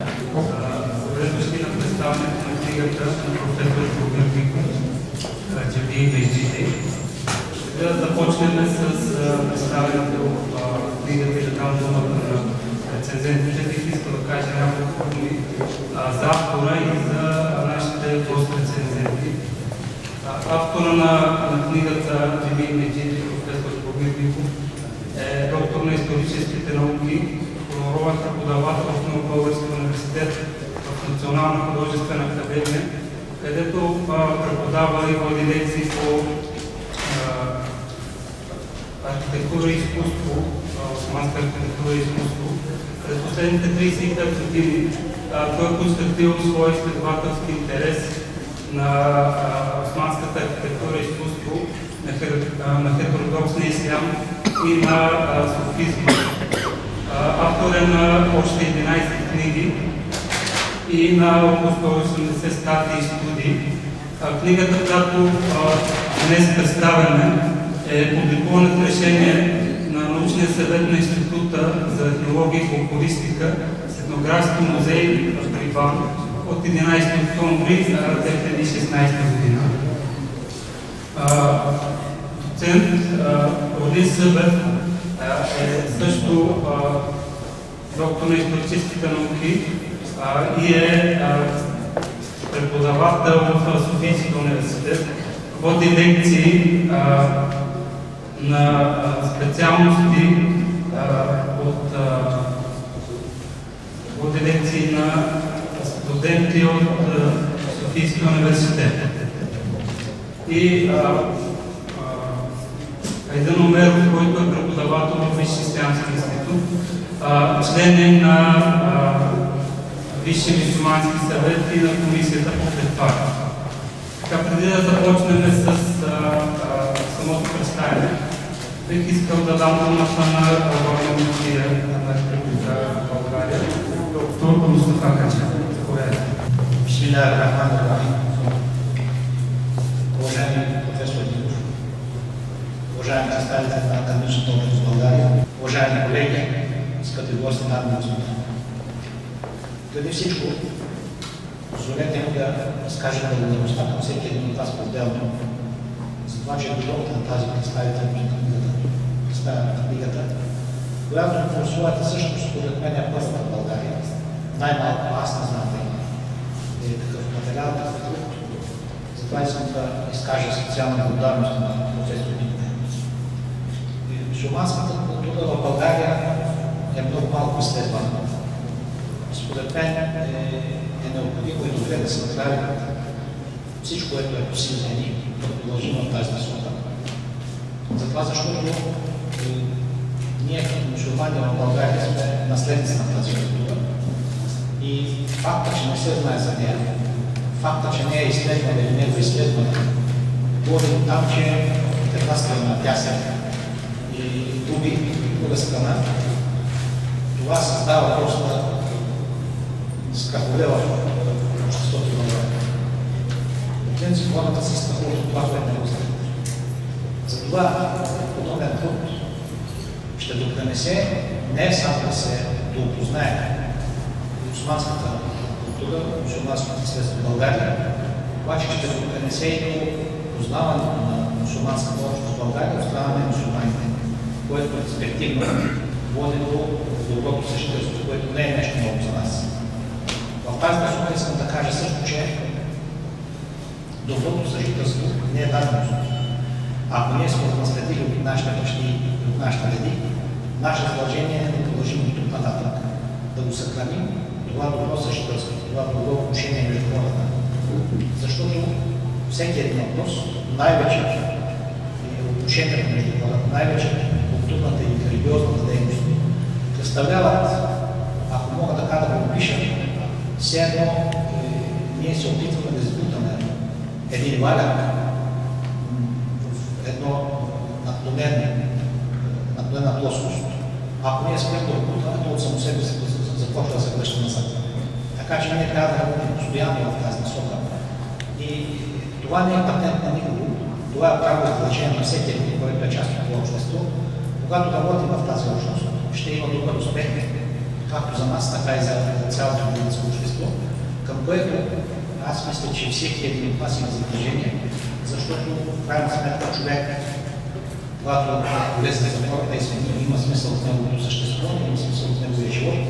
Следващи на представянето на книгата на професор Богдан Биков, Джаби и Бейджите. Да започнем с представянето на книгата и да думата на рецензентите. Бих искал да кажа няколко думи за автора и за нашите гост-рецензенти. Автора на, на книгата Джаби и Бейджите, професор Богдан Биков, е доктор на историческите науки, хонорован преподавател в Българския университет в Национална художествена академия, където преподава и води лекции по архитектура и изкуство, османска архитектура и изкуство. През последните 35 години той е констатирал своя изследователски интерес на османската архитектура и изкуство, на, хетеродоксния ислям и на софизма. Автор е на още 11 книги и на около 180 статии и студии. Книгата, която днес представяме, е публикувана в решение на научния съвет на Института за етнология и фолклористика с етнографски музей в Трибан от 11 октомври 2016 година. Доцент Родин Събев е също доктор на историческите науки и е преподавател в Софийския университет. Води лекции на специалности от води лекции на студенти от Софийския университет. И Айдан Омеров, който е преподавател в Висши Християнски институт, член е на Висши мусулмански съвет и на комисията по фетвар. Така, преди да започнем с а, а, самото представяне, бих искал да дам думата на Върна Мутия на Република България, доктор Мустафа Кача. Заповядайте. Бисмиллахир-рахманир-рахим. Уважаеми професор Димов, уважаеми представители на академичната общност България, уважаеми колеги, скъпи гости, дами и. Преди всичко, позволете ми да разкажа благодарността към всеки един от вас по-отделно, за това, че е дошъл на тази представителност на книгата, представена на книгата, която по своята същност, според мен е първа в България. Най-малко аз не знам да е такъв материал, такъв труд. Затова искам да изкажа специална благодарност на професор Димов. Мусулманската култура в България е много малко изследвана. Според мен е, необходимо и добре да се направи всичко, което е по силите ни, да продължим в тази насока. Затова, защото е, ние като мусулмани в България сме наследници на тази култура. И факта, че не се знае за нея, факта, че не е изследвана или не е изследвана, води там, че от една страна тя се и дуби, от друга страна, това създава просто в обществото на България. Принцип, хората се страхуват от това, което не знаят. Затова подобен труд ще допренесе не само да се доопознае мусулманската култура, мусулманското наследство в България, обаче ще допренесе и до познаването на мусулманската общност в България от страна на мусулманите, което респективно води до доброто съществувство, което не е нещо ново за нас. Тази насока искам да кажа също, че доброто съжителство не е даденост. Ако ние сме наследили от нашите бащи и от нашите деди, наше задължение е да продължим от тук нататък, да го съхраним това добро съжителство, това добро отношение между хората. Защото всеки един въпрос, най-вече отношението между хората, най-вече културната и религиозната дейност, представляват, ако мога така да го опиша, все едно е, ние се опитваме да избутаме един валяк едно наклонено, наклонена плоскост. Ако ние спрем да опутваме, то от само себе си започва да се връща назад. Така че ние трябва да работим постоянно в тази насока. И това не е патент на никого. Това е право значение на всеки един, който е част от това общество. Когато работим в тази общност, ще има добър успех. Както за нас, така и за цялото българско общество, към което аз мисля, че всеки един от нас има задължение, защото в крайна сметка човек, когато влезе за хората и смени, има смисъл в неговото същество, има смисъл в неговия живот.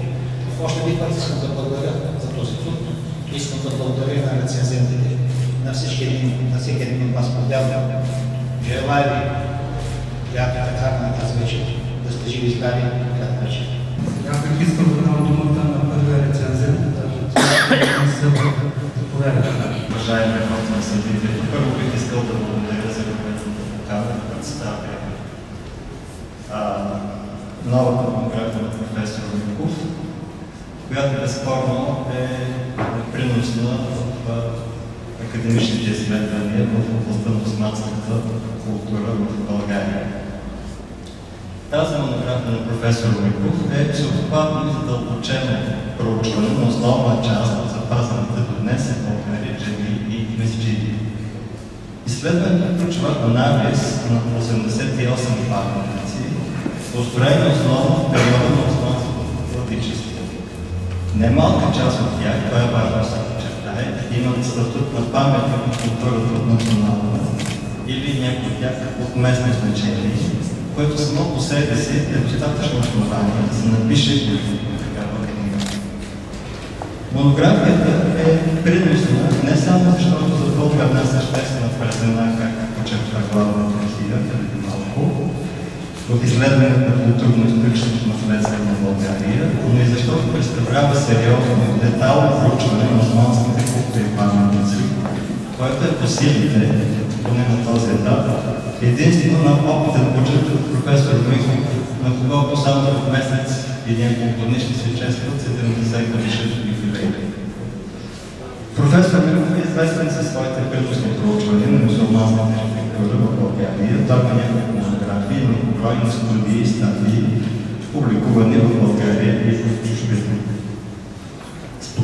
Още един път искам да благодаря за този труд. Искам да благодаря на рецензентите, на всички един, на всеки един от вас отделно. Желая ви приятна на тази вечер, да сте живи и здрави, приятна вечер. Бих искал да дам думата на първия рецензент, заповядайте. Уважаеми хора на съдителите, първо бих искал да благодаря за любезната покана да представя новата монография на професор Миков, която безспорно е приносна в академичните изследвания в областта на османската култура в България. Тази монография на професор Миков е всеобхватно и задълбочено проучване на основна част от запазената до днес България, джеми и месджиди. Изследването включва анализ на 88 паметници, построени основно в периода на османското владичество. Немалка част от тях, това е важно се подчертае, имат статут на паметник на културата от национална или някои от тях от местно значение, което само по себе си е достатъчно основание да се напише такава книга. Монографията е приносна не само защото запълва една съществена празнина, както почерпва главната архива преди малко, в изследването на културно-историческото наследство на България, но и защото представлява сериозно детално проучване на османските култури и паметници, което е по силите, поне на този етап, единствено на опитен почет от професор Михов, на когото само в месец и няколко дни ще се честват 70 годишното юбилей. Професор Михов е известен със своите приносни проучвания на мусулманската архитектура в България. Той има няколко монографии, многобройни студии и статии, публикувани в България и в чужбина.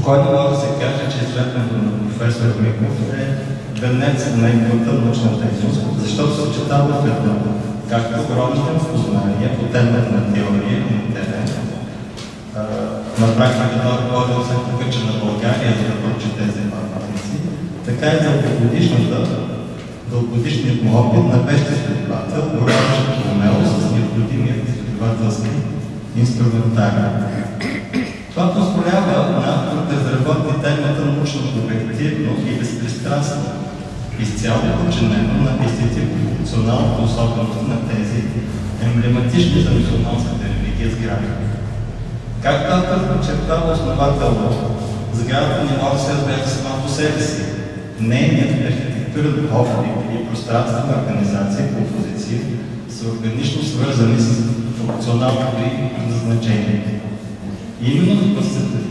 Спокойно може да се каже, че изследването на професор Миков е венец на неговата научна дейност, защото съчетава в едно както огромните познания по темата на теория и терен. На практика той ръководил се покача на България, за да проучи тези паметници, така и дългогодишната дългогодишният му опит на вещ изследовател, бораващ умело с необходимият изследователски инструментариум. Това позволява изцяло подчинено на естетико-функционалната особеност на тези емблематични за мусулманската религия сгради. Както автор подчертава основателно, сградата не може да се разгледа сама по себе си. Нейният архитектурен облик и пространствена организация композиция са органично свързани с функционалното и назначение. Именно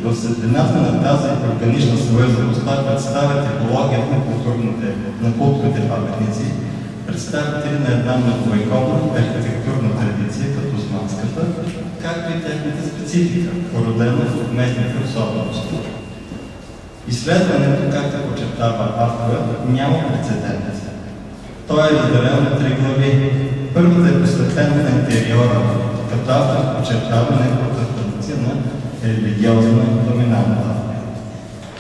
в светлината на тази органична свързаност представя типологията на културните, на културните паметници, представители на една многовековна архитектурна традиция, като османската, както и техната специфика, породена от местните особености. Изследването, както подчертава автора, няма прецедент. Той е разделен на три глави. Първата е посветена на интериора, като автор подчертава функция на религиозна доминанта.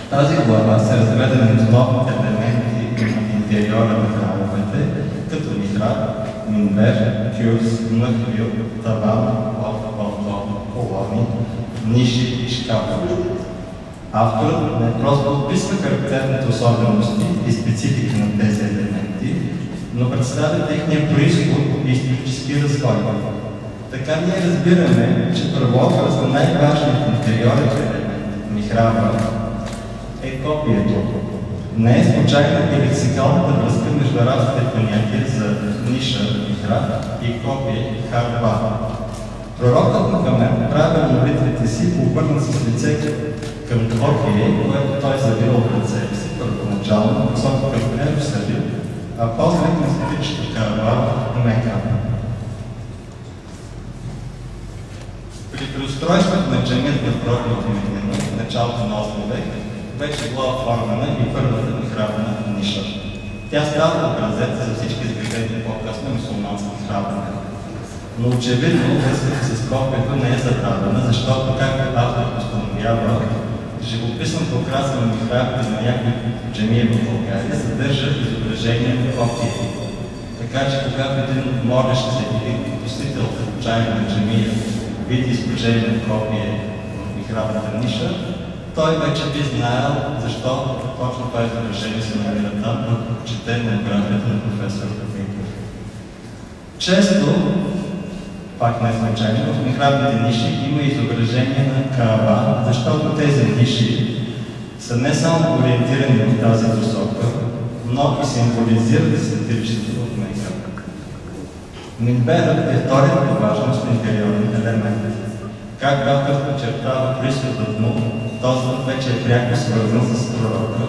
Тази глава се разгледа на основните елементи на интериора на храмовете, като михраб, минбер, кюрс, мъхвил, таван, балкон, колони, ниши и шкафове. Авторът не просто описва характерните особености и специфики на тези елементи, но представя техния происход и исторически развой. Така ние разбираме, че първообраз на най-важният интериорен елемент, михраба, е копието. Не е случайна и лексикалната връзка между разните понятия за ниша, михраб и копие, харба. Пророкът Мухамед правил молитвите си, обърнат с лице към копие, което той завирал пред себе си първоначално, посока към Ерусалим, а после към светичната Карабар в Мека. При преустройството на джамията в Пророкът Медина в началото на 8 век вече била оформена и първата михрабна ниша. Тя става образец за всички изградени по-късно мусулмански храмове. Но очевидно връзката с копието не е забравена, защото, както автор постановява, живописното украса на михрабите на някои джемия в България съдържа изображение на копия. Така че, когато един молещ се или посетител в случайна джемия види изображение на копие в михрабната ниша, той вече би знаел защо точно това изображение се намира там, ако чете монографията на професор Капинков. Често, пак не случайно, в михрабните ниши има изображение на Каба, защото тези ниши са не само ориентирани в тази посока, но и символизират светилището Мехраб. Минберът е вторият по важност на интериорен елемент. Как автор подчертава происходът му, този вече е пряко свързан с пророка,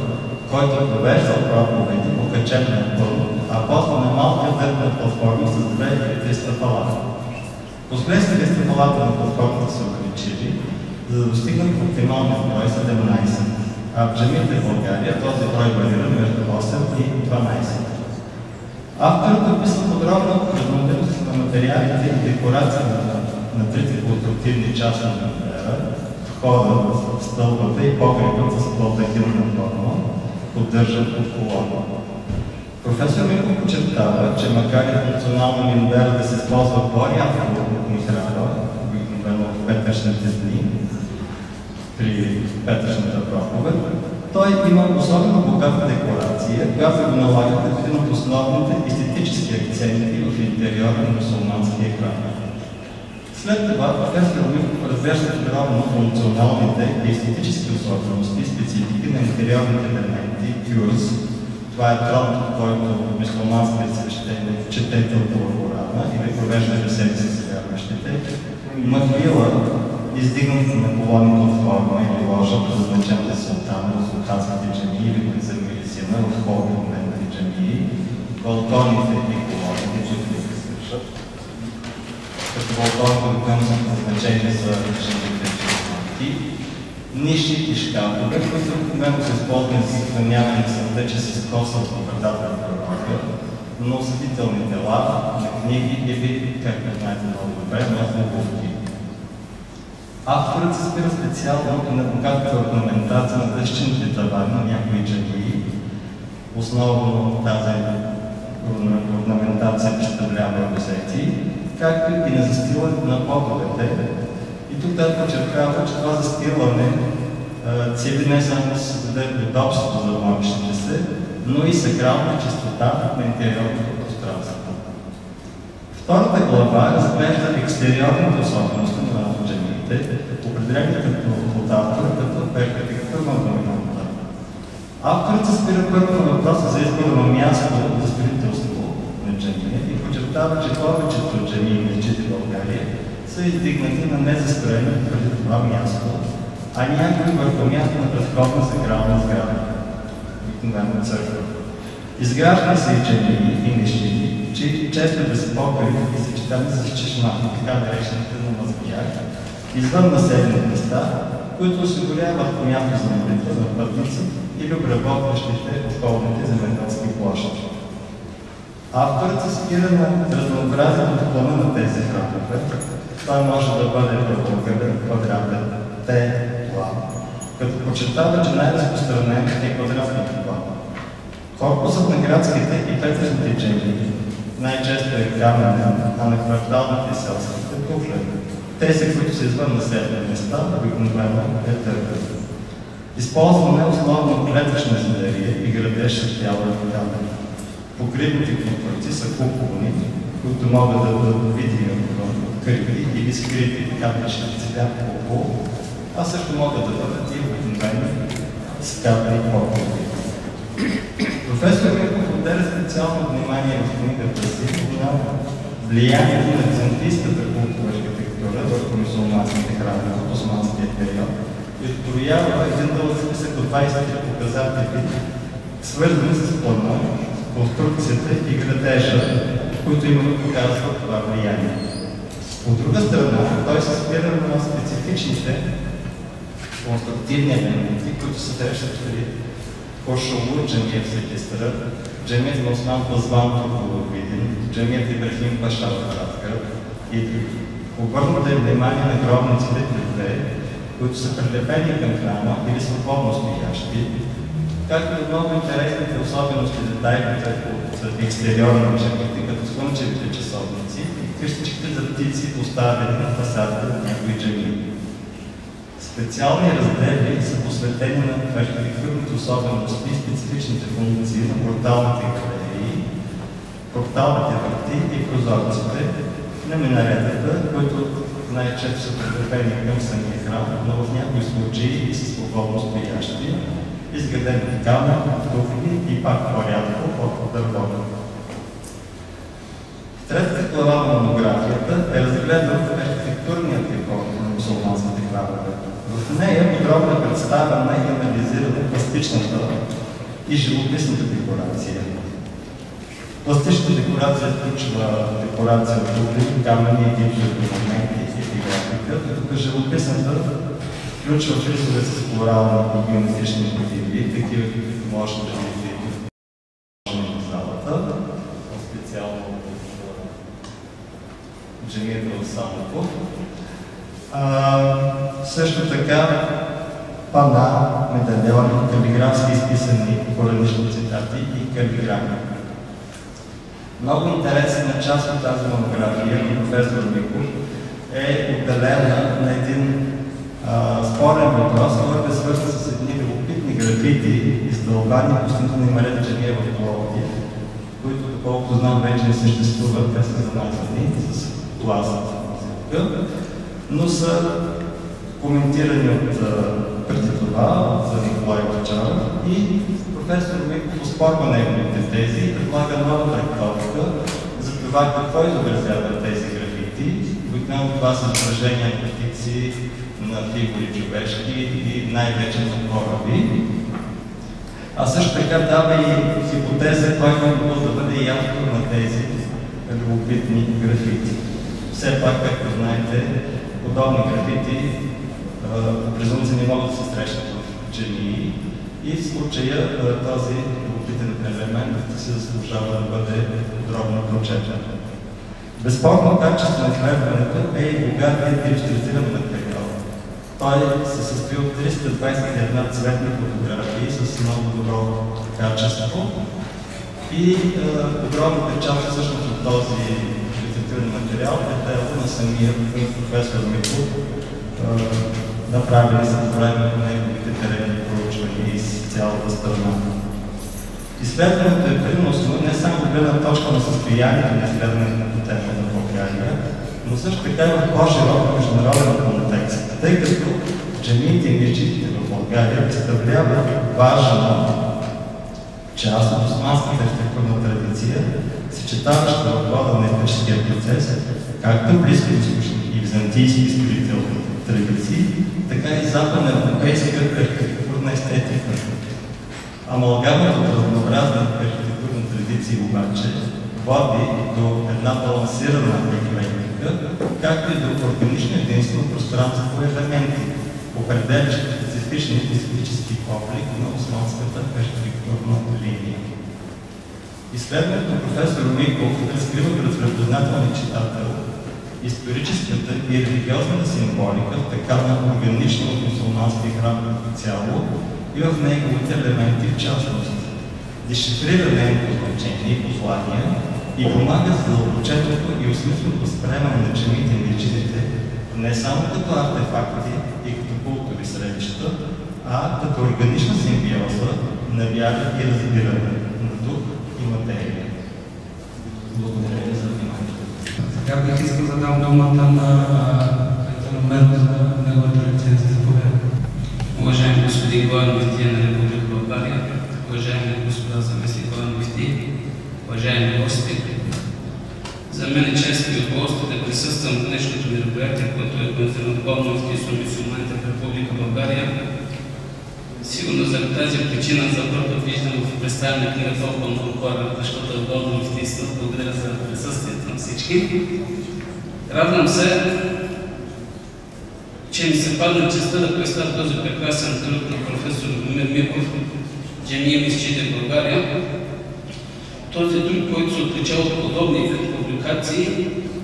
който провеждал проповеди, покачен на пълно, а после на малка дърна платформа с 2300 палата. Последствие стъпалата на платформата са увеличили, за да достигнат оптималния брой 17, а в джамите в България този брой варира между 8 и 12. Авторът описва подробно разномерност на материалите и декорация на, на трите конструктивни части на модера, входа, стълбата и погребът с платахилна форма, поддържан от колона. Професор Милко подчертава, че макар и функционално минбера да се използва по-рядко от михраба, обикновено в петъчните дни, при петъчната проповед, той има особено богата декорация, която го налага като един от основните естетически акценти в интериора на мусулманския храм. След това професор Милков разглежда подробно функционалните и естетически особености специфики на интериорните елементи, кюрс, това е трон, който мисломанският свещеник чете тълкува Корана или провежда беседи с вярващите. Махвила, издигната на колони платформа или ложа, предназначена за султана в султанските джамии или за милисина в по-обикновените джамии, балконите и колоните, които ги свършат. Като балконите обикновено са предназначени за жените и ниши и шкафове, които обикновено са използвани за съхраняване на съдъче с коса в вратата на пророка, но осъдителни на книги или, както знаете много добре, на обувки. Авторът се спира специално на богатата орнаментация на дъщините тавани на някои джамии, основно тази орнаментация представлява розети, както и на застилането на подовете, и тук да подчертава, че това застилане цели не само да се създаде удобство за молещите се, но и сакрална чистота на интериорното пространство. Втората глава разглежда екстериорните особености на джамиите, определени като от автора като архитектурна доминанта. Авторът се спира първо на въпроса за избора на място за строителство на джамия и подчертава, че повечето джамии на в България са издигнати на незастроени преди това място, а някои върху място на предходна сакрална сграда, обикновено църква. Изграждани са и джамии и нещини, че често без покрив и съчетани с чешма, така наречените на мазбияк, извън населените места, които осигуряват място за молитва на пътници или обработващите околните земеделски площи. Авторът се спира на разнообразието плана на тези храмове. Това може да бъде правоъгълен, квадратен, Т, план, като подчертава, че най-разпространен е квадратният план. Корпусът на градските и петъчните джемии най-често е каменен, а на кварталните селските – куфлен. Тези, които са извън населени места, обикновено е търгът. Използваме основно клетъчна изделия и градеж с тяло и камен. Покривните конструкции са куповни, които могат да бъдат видими открити или скрити, така наречени цвят купол, а също могат да бъдат и обикновени скатни покриви. Професор Мирков отделя специално внимание в книгата си на влиянието на византийската култура и архитектура върху мусулманските храми в османския период и откроява един дълъг списък от 20 показатели, свързани с плана, конструкцията и градежа, които именно показват това влияние. От друга страна, той се спира на специфичните конструктивни елементи, които се срещат при Кошово, джамия в Секистъра, джамият на Осман Пазван в Видин, джамият Ибрахим Паша в Разград, и други. Обърнате внимание на гробниците плитове, които са прилепени към храма или свободно стоящи, както и много интересните особености детайлите от на черните, като слънчевите часовници и къщичките за птици, поставени на фасадата на някои джами. Специални раздели са посветени на архитектурните особености и специфичните функции на порталните галерии, порталните врати и прозорците на минаретата, които най-често са прикрепени към самия храм, но в някои случаи и са свободно стоящи, изградени в камък, туфли и пак по-рядко от дървото. Третата глава на монографията е разгледана в архитектурният икон на мусулманските храмове. В нея подробно е представена и анализирана пластичната и живописната декорация. Пластичната декорация включва декорация от дубли, камъни гипсови моменти и графика, докато живописната включва фризове с плурални и геометрични мотиви, такива каквито може да видите в залата, специално в джамията в Самоков. Също така пана, медальони, калиграфски изписани поранични цитати и калиграми. Много интересна част от тази монография на професор Миков е отделена на един а, спорен въпрос, който е свързан с едни любопитни графити, издълбани пуснато на Мария Джамия в Пловдив, които, доколкото знам, вече не съществуват, те са замазани с пласт. Но са коментирани от преди това, от Николай Бачаров и професор Миков оспорва неговите тези и предлага нова трактовка за това какво изобразява тези графити. Обикновено това са на птици, на фигури човешки и най-вече на кораби. А също така дава и хипотеза, кой би могъл да бъде и автор на тези любопитни графити. Все пак, както знаете, подобни графити по презумция не могат да се срещат в джемии и в случая този любопитен елемент се заслужава да бъде подробно прочетен. Безспорно качество на изследването е и богатият иллюстриран материал. Той се състои от 321 цветни фотографии с много добро качество и е, подробната част всъщност от този иллюстративен материал е дело на самия професор Миков. Направили са по време на неговите теренни проучвания из цялата страна. Изследването е приносно не само от гледна точка на състоянието на изследването на тема на България, но също така и в по-широк международен контекст, тъй като джамиите и мечетите в България представляват важна част от османската архитектурна традиция, съчетаваща в хода на историческия процес, както близкоизточни и византийски строителни традиции, така и западноевропейска архитектурна естетика. Амалгамата от разнообразни архитектурни традиции обаче води до една балансирана еклектика, както и до органично единство пространство елементи, определящи специфични исторически облик на османската архитектурна линия. Изследването на професор Миков разкрива пред разпознателния читател историческата и религиозната символика в такава органична от мусулмански храм като цяло и в неговите елементи в частност. Дешифрира нейното значение и послания и помага за задълбоченото и осмисленото спремане на джамите и мечетите не само като артефакти и като култови средища, а като органична симбиоза на вяра и разбиране на дух и материя. Благодаря ви за вниманието. Сега бих искал да дам думата на феномен за неговата рецензия. Уважаеми господин главен мufti на Република България, уважаеми господа заместник главен мufti, уважаеми гости, за мен е чест и удоволствие да присъствам в днешното мероприятие, което е организирано главно мufti с мусулманите в Република България. Сигурно за тази причина за първ път виждам в представяне книга толкова много хора, защото е главно мufтийство. Благодаря за присъствието на всички. Радвам се, че ми се падна честа да представя този прекрасен труд на професор Любомир Миков, Джемия Мисчите в България. този труд, който се отличава от подобни публикации,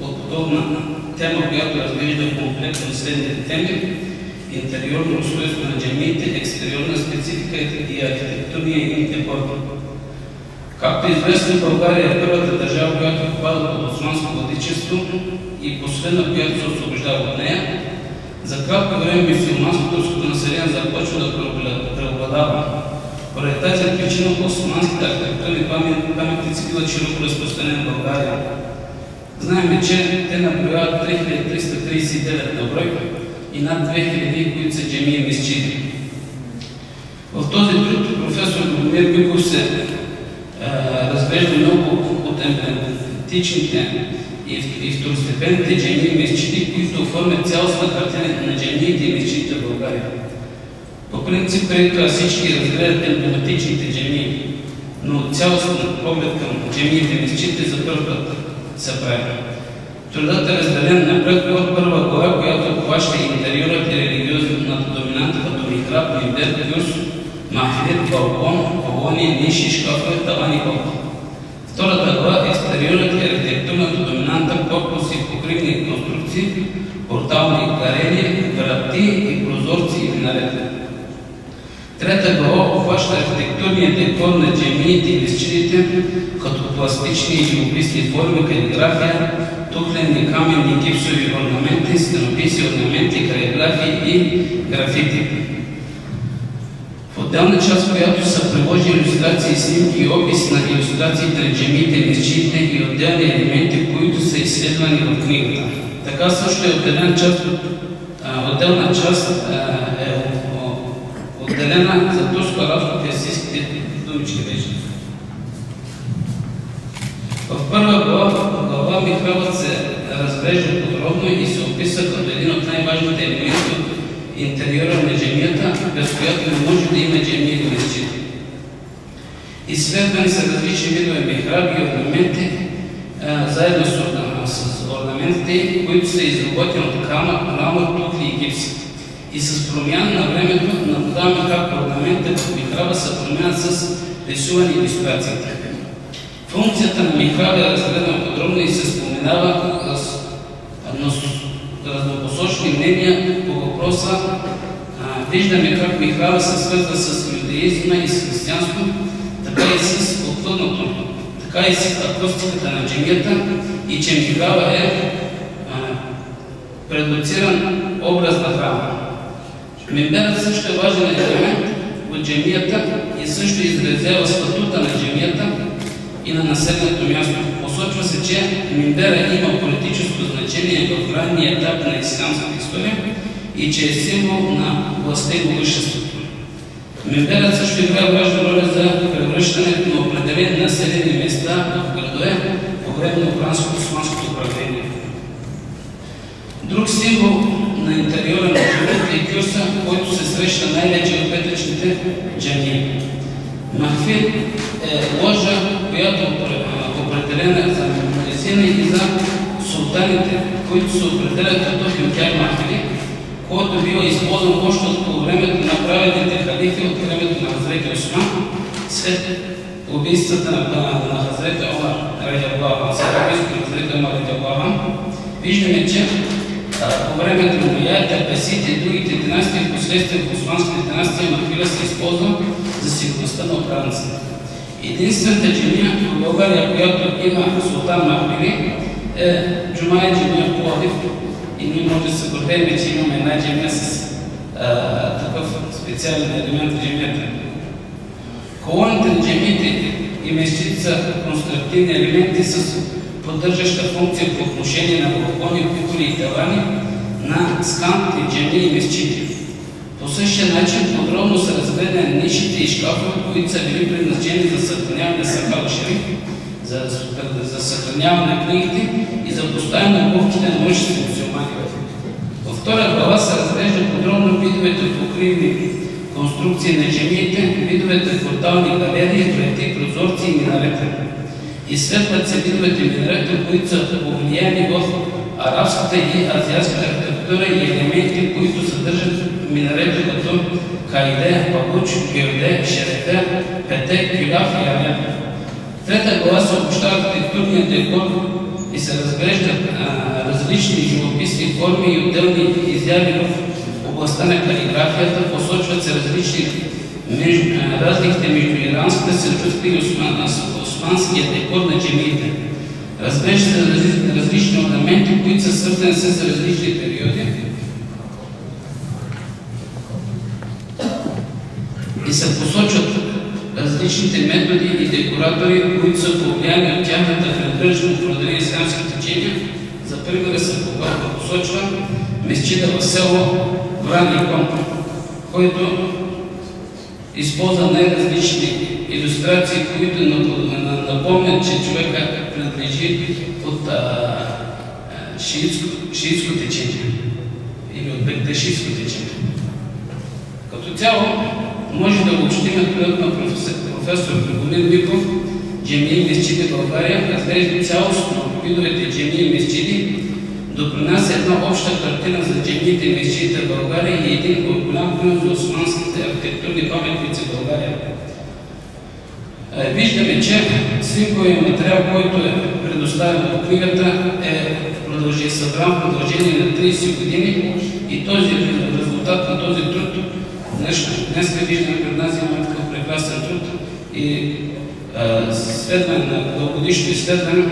от подобна тема, която разглежда комплексно следните теми, интериорно устройство на джамиите, екстериорна специфика и архитектурния им декор. Както е известно, България е първата държава, която попада под османско владичество и последна, която се освобождава от нея. За кратко време мусулманското руското население започва да преобладава. Поради тази причина османските архитектурни паметници биват широко разпространени в България. Знаем, че те наброяват 3339 на брой и над 2000, които са джемии и месчини. В този труд професор Любомир Миков се разглежда много от емблематичните и второстепенните джемии и месчини, които оформят цялостна картина на джемиите и месчините в България. По принцип, преди това всички разгледат емблематичните джемии, но цялостен поглед към джемиите и месчините за първ път се прави. Трудът е разделен на първа глава, която обхваща интериорът и религиозната доминанта като михраб, мимбер, кюс, махлит, балкон, колония, ниши, шкафове, тавани, балкон. Втората глава е екстериорът и доминанта, корпус и покривни конструкции, портални гарени, врати и прозорци и минарети. Трета глава обхваща архитектурния декор на джемиите и месчидите, като пластични и живописни форми, калиграфия, тухлени каменни гипсови орнаменти, стенописи, орнаменти, калиграфии и графити. Отделна част, в която са приложени иллюстрации, снимки и опис на иллюстрациите на джемиите, месчиите и отделни елементи, които са изследвани в книгата. Така също е отделена част, отделна част е отделена за турско-арабско-персийските думички вече. В първа глава, глава Михайлът се разглежда подробно и се описа като един от най-важните елементи интериора на джемията, без която не може да има джемия или месчит. Изследвани са различни видове михраби и орнаменти, заедно с, с орнаментите, които са изработени от камък, мрамор, тухли и гипси. И с промяна на времето наблюдаваме как орнаментите в михраба се променят с рисуване и иллюстрацията. Функцията на михраба е разгледана подробно и се споменава раз, разнопосочни мнения въпроса. А, виждаме как михраба се свързва с юдаизма и с християнство, така и с отвъдното, така и с акустиката на джемията и че михраба е предоциран образ на храма. Мимберът също е важен елемент от джемията и също изразява статута на джемията и на населеното място. Посочва се, че Мимбера има политическо значение в ранния етап на исламската история и че е символ на властта и могъществото. Мимберът също играе важна роля за превръщането на определени населени места в градове по време на франско-османското управление. Друг символ на интериора на джамията е кюрса, който се среща най-вече в петъчните джамии. Махфи е ложа, която определена за медицина и за султаните, които се определят като хюнкер махфили, който бива използван още от времето на праведните халифи от времето на Хазрети Осман, след убийствата на, на, на Хазрети Омар Радиаллаху, след убийството на Хазрети Омар Радиаллаху, виждаме, че по времето на Уяйта, Абасите и другите династии, в последствие в Османските династии, Махвила се използва за сигурността на отбраницата. Единствената джемия в България, която има султан Махвили, е Джумая джемия в Пловдив. И ние може да се гордеем, че имаме една джемия с а, такъв специален елемент в джемията. Колоните на джемиите и са конструктивни елементи с поддържаща функция по отношение на балкони, куполи и тавани на скантите, джеми и месчити. По същия начин подробно са разгледани нишите и шкафове, които са били предназначени за съхраняване на шериф, за, за съхраняване на книгите и за поставяне на обувките на. Във втора глава се разглежда подробно видовете покривни конструкции на джемиите, видовете портални галерии, врати, прозорци и минарета. Изследват се видовете минарети, които са повлияни в арабската и азиатската архитектура и елементи, които съдържат минарети като кайде, пабуч, гюрде, шерете, пете, кюляв и арен. трета глава се обобщава архитектурния декор и се разглеждат различни живописни форми и отделни изяви в областта на калиграфията, посочват се различни разликите между иранската селджутска и осман, османския декор на джемиите. Разглеждат се разли- различни орнаменти, които са свързани с различни периоди. и се посочват различните методи и декоратори, които са повлияни от тяхната привърженост в определени исламски течения. За пример се посочва месчида в село Вран и Кон, който използва най-различни иллюстрации, които нап- на- напомнят, че човека принадлежи от шиитско, течение или от бекташитско течение. Като цяло, може да обобщим трудът на професор, Драгомир Миков, джемии и месчиди в България, разглежда цялостно видовете джемии и месчиди, допринася една обща картина за джемиите и месчидите в България и един голям принос за османските архитектурни паметници в България. Е, Виждаме, че снимковия материал, който е предоставен в книгата, е продължи, събран в продължение на 30 години и този резултат на този труд днес, днес виждаме пред нас имаме такъв прекрасен труд и а, следване на дългогодишно изследване.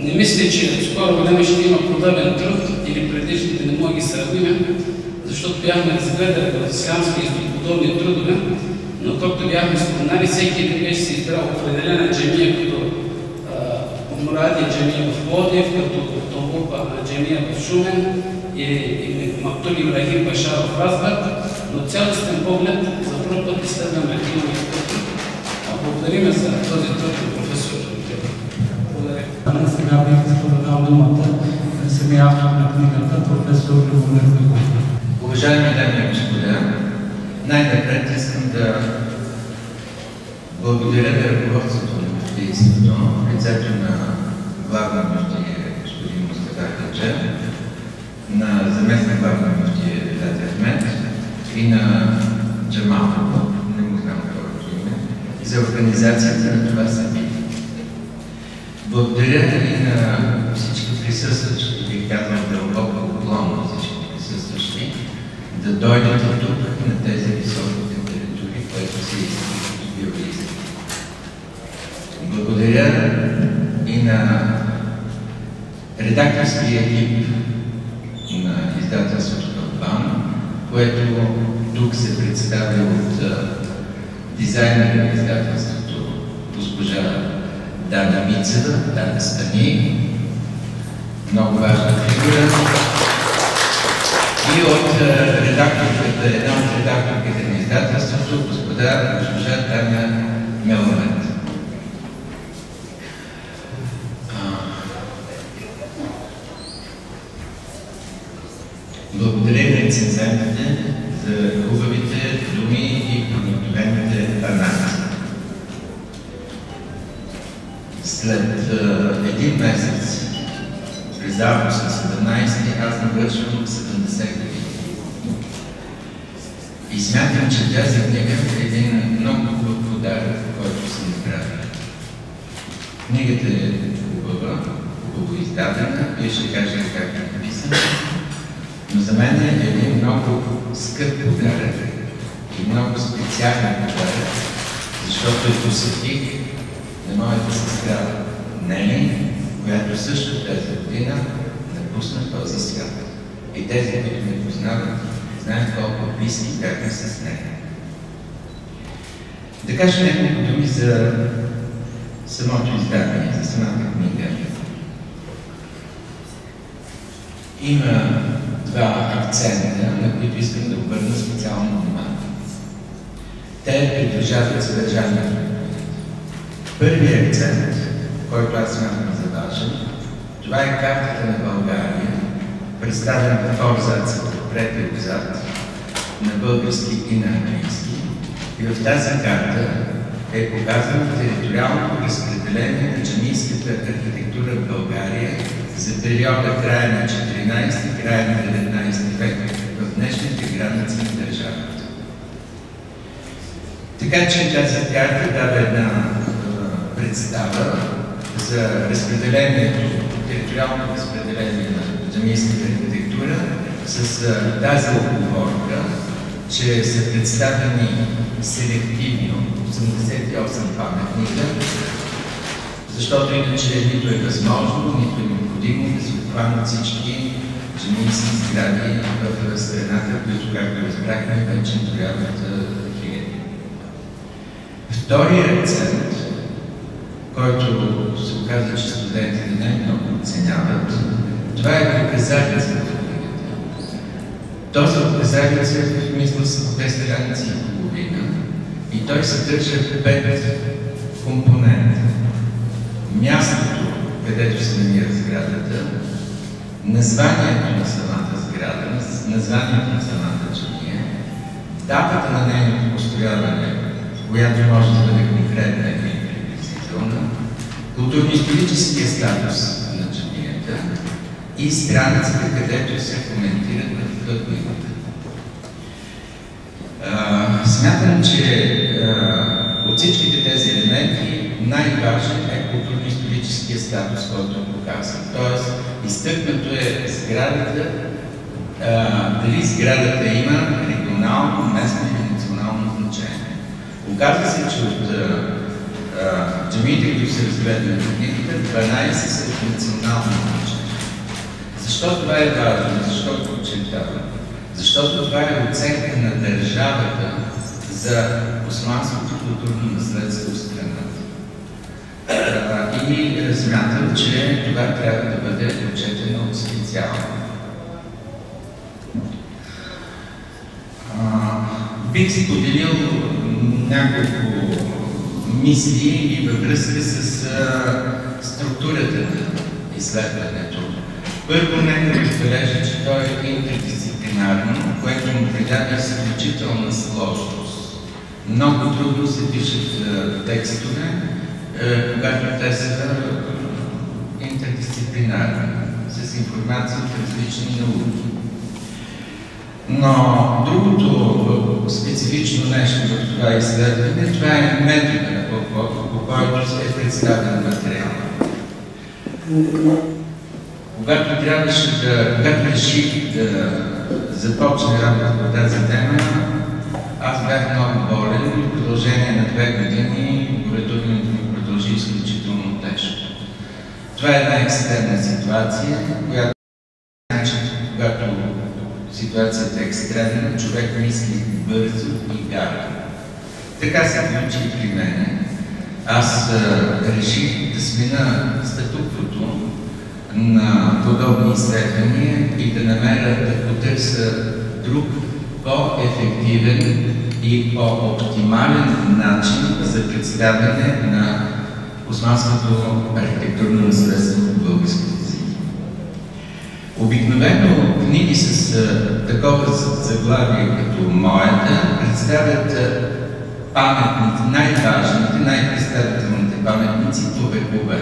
Не мисля, че в скоро време ще има подобен труд или предишните не мога ги сравним, защото бяхме разгледали в Исламски институт подобни трудове, но както бяхме споменали, всеки един беше си избрал определена джемия, като Муради джемия в Плодив, като Толбупа джемия в Шумен и, и Мактул Ибрахим Паша в Разград, но цялостен поглед за първ път изследваме архивния труд. А благодарим за този труд на професор. Благодаря. Сега бих искал да дам думата на самия автор на книгата, професор Любомир Миков. Уважаеми дами и господа, най-напред искам да благодаря на ръководството на Муфтийството, в лицето на главна муфтия господин Мустафа Хаджа, на заместник главна муфтия Видат Ахмед и на Джамал, не му знам име, за организацията на това събитие. Благодаря и на всички присъстващи, бих казал дълбоко поклон на всички присъстващи, да дойдете тук на тези високи температури, което си биоизли. Благодаря и на редакторския екип на издателството Калбан, което тук се представя от а, дизайнера на издателството госпожа Дана Мицева, Дана Стани, много важна фигура. И от а, редакторката, една от редакторките на издателството, господа госпожа Таня Мелмет. Благодаря рецензентите за хубавите един месец, август на 17, аз навършвам 70 години. И смятам, че тази книга е един много хубав подарък, който съм направил. Книгата е хубава, хубаво издадена, вие ще кажете как е написана. Но за мен е един много скъп подарък и много специален подарък, защото е посетих на моята сестра Нели, която също тази година напусна този свят. И тези, които ме познават, знаят колко близки бяхме с нея. Да кажа няколко думи за самото издание, за самата книга. Има два акцента, на които искам да обърна специално внимание. Те придружават съдържанието. Първият акцент, който аз смятам за важен, това е картата на България, представена в абзаците пред и отзад, на български и на английски. И в тази карта е показано териториалното разпределение на джамийската архитектура в България за периода края на 14 края на 19 век в днешните граници на държавата. Така че тази карта дава една представа за разпределението, териториалното разпределение на джамийската архитектура с тази оговорка, че са представени селективно 88 паметника, защото иначе нито е възможно, нито е необходимо да се обхванат всички джамийски сгради в страната, които, както разбрахме, вече наброяват хиляди. Вторият акцент, който се оказа, че студентите най-много оценяват, това е приказателството. Този приказателство е в мисъл с две страници и половина и той съдържа пет компонента. Мястото, където се намира сградата, названието на самата сграда, названието на самата джамия, датата на нейното построяване, която може да бъде конкретна или културно-историческия статус на джамията и страниците, където се коментират в книгата. Смятам, че от всичките тези елементи най-важен е културно-историческия статус, който показан. Тоест, изтъкнато е сградата, дали сградата има регионално, местно или национално значение. Оказва се, че от джамиите, които се разгледат в книгите, 12 са от национално значение. Защо това е важно? Защо го подчертавам? Защото това е оценка на държавата за османското културно наследство в страната. И смятам, че това трябва да бъде отчетено специално. Бих споделил няколко мисли и във връзка с структурата на изследването. Първо, нека да отбележа, че то е интердисциплинарно, което му придава изключителна сложност. Много трудно се пишат текстове, когато те са интердисциплинарни, с информация от различни науки. Но другото специфично нещо в това изследване, това е метода, по който е представен материал. Когато трябваше да, когато реших да започне работа по тази тема, аз бях много болен и в продължение на две години боледуването ми продължи изключително тежко. Това е една екстремна ситуация, която ситуацията е екстремна, човек мисли бързо и гадно. Така се получи и при мен. Аз реших да смена статуквото на подобни изследвания и да намеря да потърся друг по-ефективен и по-оптимален начин за представяне на османското архитектурно наследство в български език. Обикновено книги с такова заглавие като моята представят паметници, най-важните, най-представителните паметници по векове.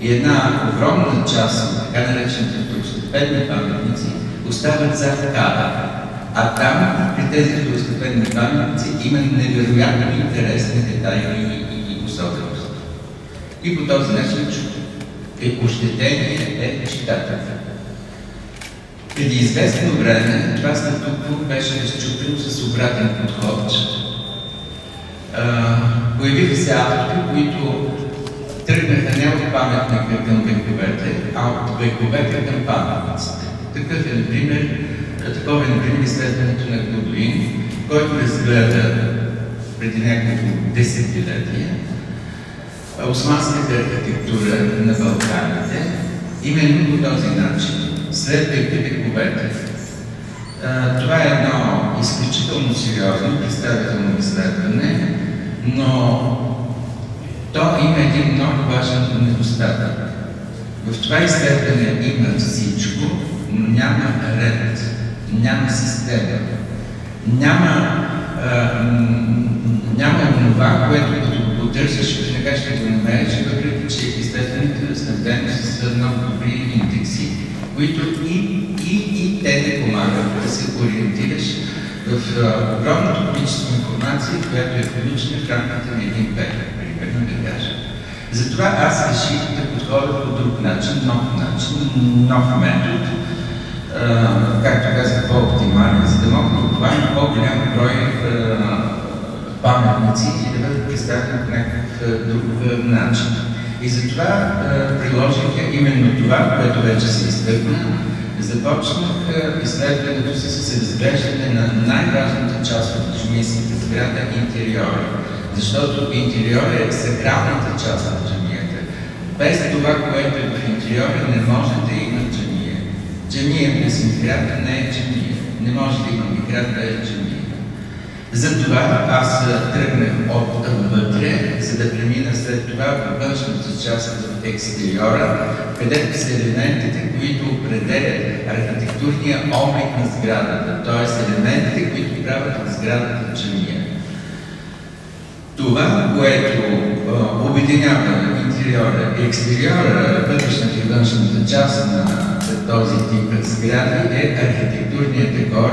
И една огромна част от така наречените второстепенни паметници остават зад кадър. А там, при тези второстепенни паметници, има невероятно интересни детайли и особености. И по този начин е ощетение е читателя. Преди известно време това статукво беше разчупено с обратен подход. Появиха се автори, които тръгнаха не от паметника към вековете, а от вековете към паметниците. Такъв е, например, такова е, например, изследването на Годуин, който разгледа преди няколко десетилетия османската архитектура на Балканите, именно по този начин, следвайки вековете. Това е едно изключително сериозно представително изследване, но то има един много важен недостатък. В това изследване има всичко, но няма ред, няма система, няма, а, няма това, което като потърсиш, веднага ще го намериш, въпреки че изследването е снабдено с много добри индекси, които и, и, и те не помагат да се ориентираш в огромното количество информация, която е получена в рамките на един век, примерно да кажа. Затова аз реших да подходя по друг начин, нов начин, нов метод, както казах, по-оптимален, за да мога да обхвана по-голям брой паметници и да бъдат представени по някакъв друг начин. И затова приложих именно това, което вече се изтъкна. Започнах изследването си с разглеждане на най-важната част от джамийската сграда – интериора. Защото интериора е сакралната част от джамията. Без това, което е в интериора, не може да има джамия. Джамия без миграта не е джамия. Не може да има миграт да е джамия. Затова аз тръгнах от вътре, за да премина след това външната част в екстериора, където са елементите, които определят архитектурния облик на сградата, т.е. елементите, които правят от сградата джамия. Това, което обединява интериора и екстериора, вътрешната и външната част на този тип сгради е архитектурният декор,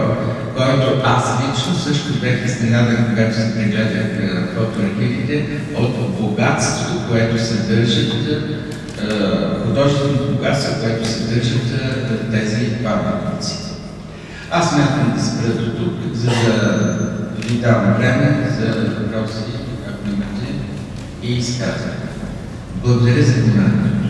който аз лично също бях изненадан, когато се прегледах фотоархивите, от богатството, което съдържат художественото богатство, което съдържат тези паметници. Аз мятам да спра до тук, за да ви дам време за въпроси, ако имате, и изказване. Благодаря за вниманието.